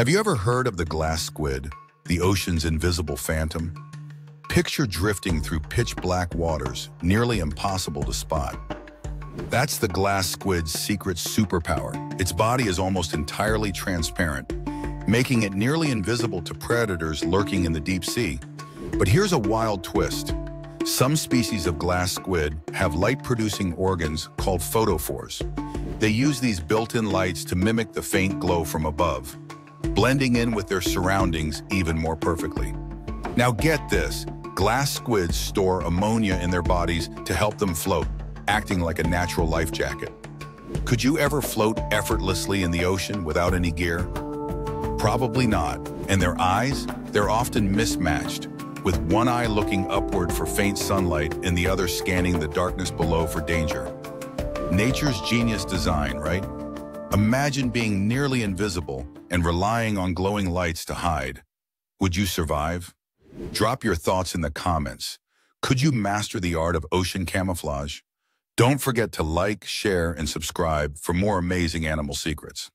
Have you ever heard of the glass squid, the ocean's invisible phantom? Picture drifting through pitch black waters, nearly impossible to spot. That's the glass squid's secret superpower. Its body is almost entirely transparent, making it nearly invisible to predators lurking in the deep sea. But here's a wild twist. Some species of glass squid have light-producing organs called photophores. They use these built-in lights to mimic the faint glow from above, blending in with their surroundings even more perfectly. Now get this, glass squids store ammonia in their bodies to help them float, acting like a natural life jacket. Could you ever float effortlessly in the ocean without any gear? Probably not. And their eyes? They're often mismatched, with one eye looking upward for faint sunlight and the other scanning the darkness below for danger. Nature's genius design, right? Imagine being nearly invisible and relying on glowing lights to hide. Would you survive? Drop your thoughts in the comments. Could you master the art of ocean camouflage? Don't forget to like, share, and subscribe for more amazing animal secrets.